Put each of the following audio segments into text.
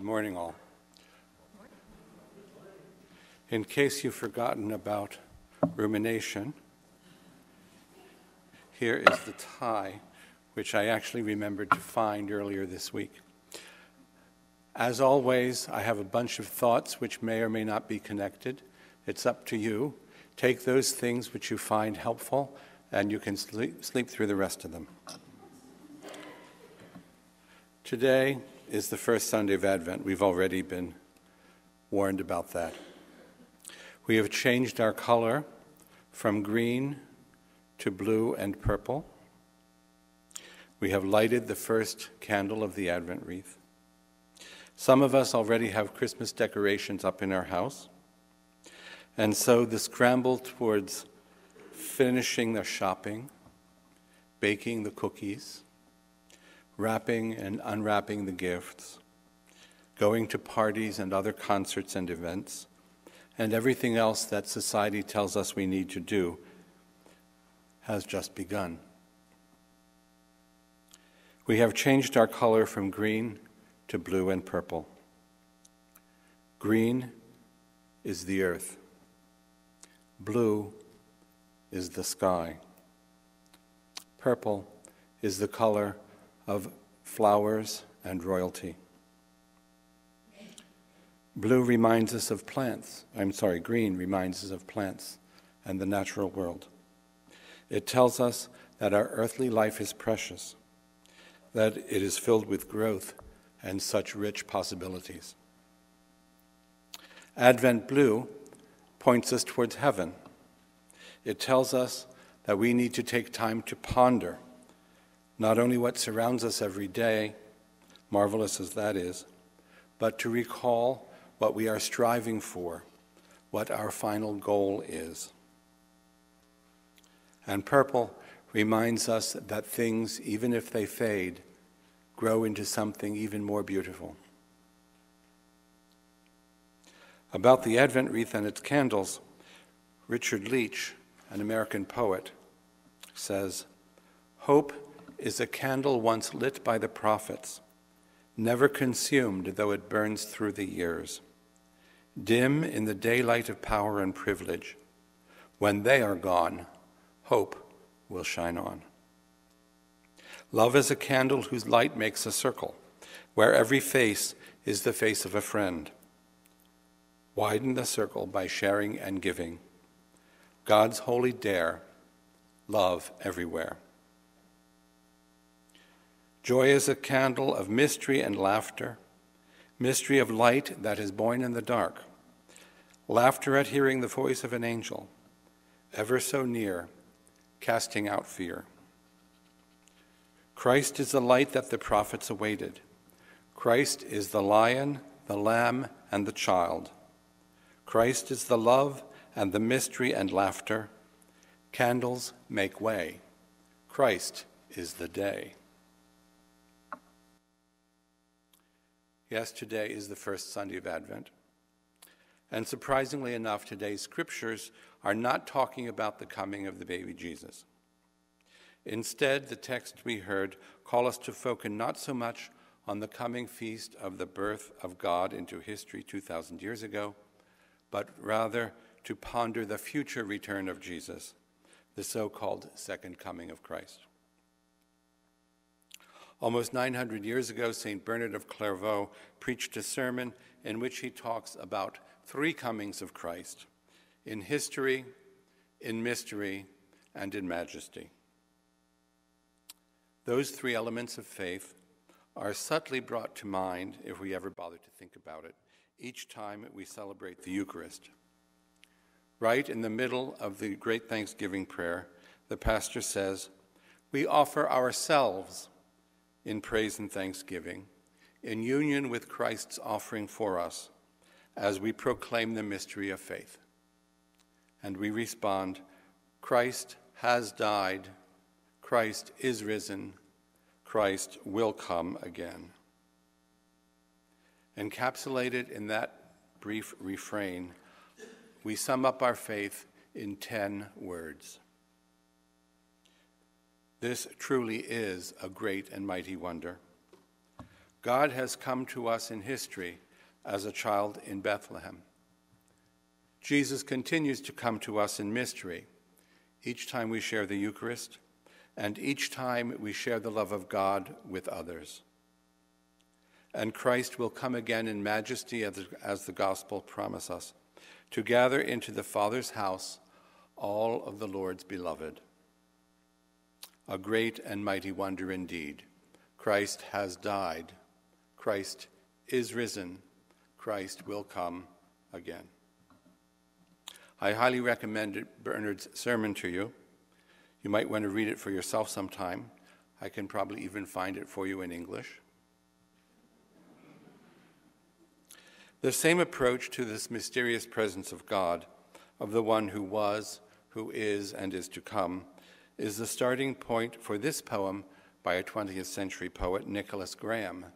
Good morning, all. In case you've forgotten about rumination, here is the tie, which I actually remembered to find earlier this week. As always, I have a bunch of thoughts which may or may not be connected. It's up to you. Take those things which you find helpful, and you can sleep, sleep through the rest of them. Today is the first Sunday of Advent. We've already been warned about that. We have changed our color from green to blue and purple. We have lighted the first candle of the Advent wreath. Some of us already have Christmas decorations up in our house. And so the scramble towards finishing the shopping, baking the cookies, wrapping and unwrapping the gifts, going to parties and other concerts and events, and everything else that society tells us we need to do has just begun. We have changed our color from green to blue and purple. Green is the earth. Blue is the sky. Purple is the color of flowers and royalty. Blue reminds us of plants. I'm sorry, green reminds us of plants and the natural world. It tells us that our earthly life is precious, that it is filled with growth and such rich possibilities. Advent blue points us towards heaven. It tells us that we need to take time to ponder not only what surrounds us every day, marvelous as that is, but to recall what we are striving for, what our final goal is. And purple reminds us that things, even if they fade, grow into something even more beautiful. About the Advent wreath and its candles, Richard Leach, an American poet, says Hope is a candle once lit by the prophets, never consumed though it burns through the years, dim in the daylight of power and privilege. When they are gone, hope will shine on. Love is a candle whose light makes a circle, where every face is the face of a friend. Widen the circle by sharing and giving. God's holy dare, love everywhere. Joy is a candle of mystery and laughter, mystery of light that is born in the dark, laughter at hearing the voice of an angel, ever so near, casting out fear. Christ is the light that the prophets awaited. Christ is the lion, the lamb, and the child. Christ is the love and the mystery and laughter. Candles make way. Christ is the day. Yes, today is the first Sunday of Advent. And surprisingly enough, today's scriptures are not talking about the coming of the baby Jesus. Instead, the text we heard call us to focus not so much on the coming feast of the birth of God into history 2,000 years ago, but rather to ponder the future return of Jesus, the so called second coming of Christ. Almost 900 years ago, St. Bernard of Clairvaux preached a sermon in which he talks about three comings of Christ in history, in mystery, and in majesty. Those three elements of faith are subtly brought to mind, if we ever bother to think about it, each time we celebrate the Eucharist. Right in the middle of the great Thanksgiving prayer, the pastor says, We offer ourselves in praise and thanksgiving, in union with Christ's offering for us, as we proclaim the mystery of faith. And we respond Christ has died, Christ is risen, Christ will come again. Encapsulated in that brief refrain, we sum up our faith in 10 words. This truly is a great and mighty wonder. God has come to us in history as a child in Bethlehem. Jesus continues to come to us in mystery each time we share the Eucharist and each time we share the love of God with others. And Christ will come again in majesty as the gospel promises us, to gather into the Father's house all of the Lord's beloved. A great and mighty wonder indeed. Christ has died. Christ is risen. Christ will come again. I highly recommend Bernard's sermon to you. You might want to read it for yourself sometime. I can probably even find it for you in English. The same approach to this mysterious presence of God, of the one who was, who is, and is to come, is the starting point for this poem by a 20th century poet, Nicholas Graham,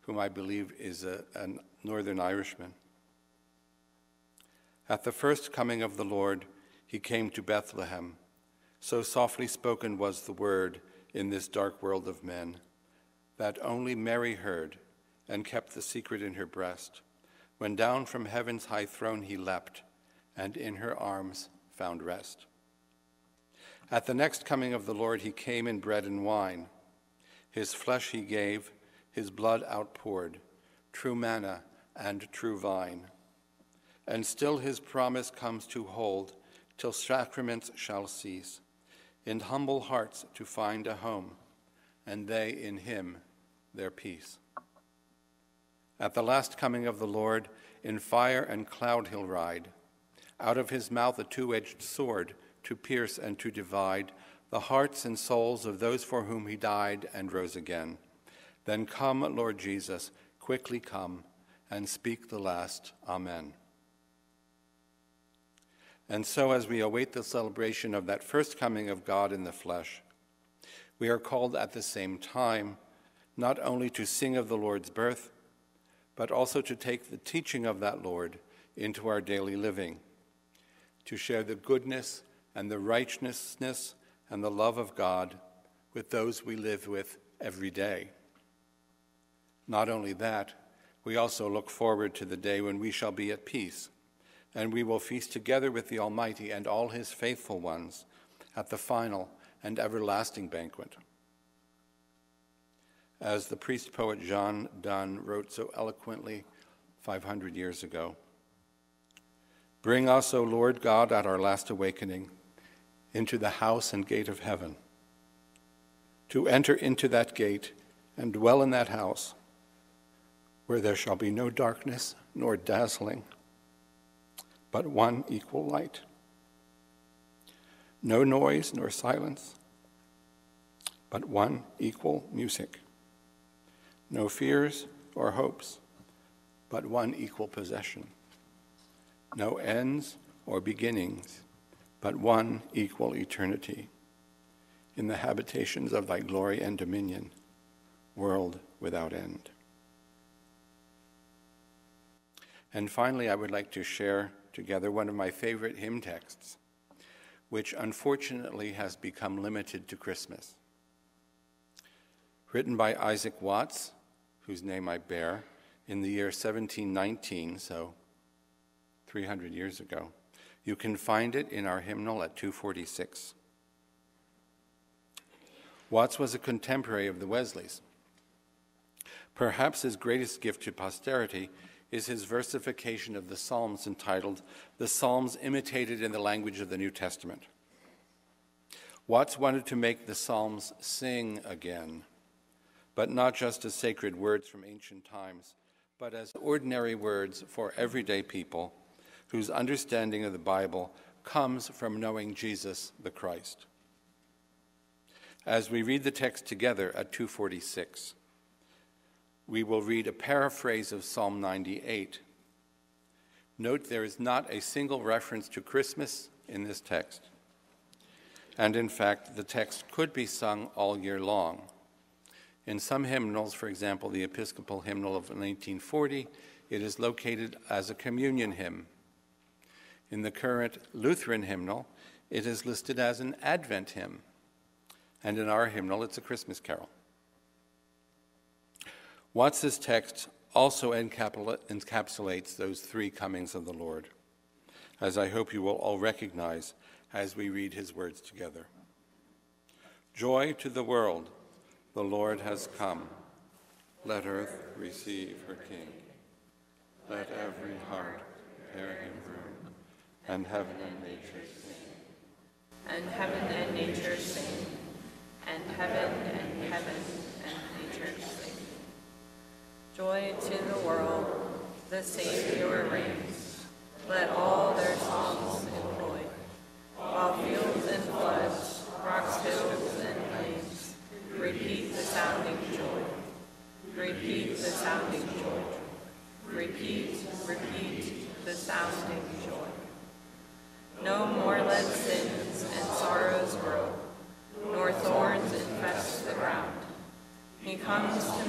whom I believe is a, a Northern Irishman. At the first coming of the Lord, he came to Bethlehem. So softly spoken was the word in this dark world of men, that only Mary heard and kept the secret in her breast, when down from heaven's high throne he leapt, and in her arms found rest. At the next coming of the Lord, he came in bread and wine. His flesh he gave, his blood outpoured, true manna and true vine and still his promise comes to hold till sacraments shall cease, in humble hearts to find a home, and they in him their peace. At the last coming of the Lord, in fire and cloud he'll ride, out of his mouth a two edged sword to pierce and to divide the hearts and souls of those for whom he died and rose again. Then come, Lord Jesus, quickly come, and speak the last Amen. And so, as we await the celebration of that first coming of God in the flesh, we are called at the same time not only to sing of the Lord's birth, but also to take the teaching of that Lord into our daily living, to share the goodness and the righteousness and the love of God with those we live with every day. Not only that, we also look forward to the day when we shall be at peace and we will feast together with the Almighty and all his faithful ones at the final and everlasting banquet. As the priest poet John Donne wrote so eloquently 500 years ago Bring us, O Lord God, at our last awakening, into the house and gate of heaven, to enter into that gate and dwell in that house, where there shall be no darkness nor dazzling but one equal light. No noise nor silence, but one equal music. No fears or hopes, but one equal possession. No ends or beginnings, but one equal eternity. In the habitations of thy glory and dominion, world without end. And finally, I would like to share together one of my favorite hymn texts, which unfortunately has become limited to Christmas. Written by Isaac Watts, whose name I bear, in the year 1719, so 300 years ago. You can find it in our hymnal at 246. Watts was a contemporary of the Wesleys. Perhaps his greatest gift to posterity is his versification of the Psalms entitled The Psalms Imitated in the Language of the New Testament. Watts wanted to make the Psalms sing again, but not just as sacred words from ancient times, but as ordinary words for everyday people whose understanding of the Bible comes from knowing Jesus the Christ. As we read the text together at 246, we will read a paraphrase of Psalm 98. Note there is not a single reference to Christmas in this text. And in fact, the text could be sung all year long. In some hymnals, for example, the Episcopal hymnal of 1940, it is located as a communion hymn. In the current Lutheran hymnal, it is listed as an Advent hymn. And in our hymnal, it's a Christmas carol. Watts's text also encapsulates those three comings of the Lord, as I hope you will all recognize as we read his words together. Joy to the world, the Lord has come. Let earth receive her King. Let every heart prepare him and heaven and nature sing. and heaven and nature sing, and heaven and heaven and nature sing. Joy to the world, the Savior reigns. Let all their songs employ, while fields and floods, rocks, hills, and plains repeat the sounding joy. Repeat the sounding joy. Repeat, repeat the sounding joy. No more let sins and sorrows grow, nor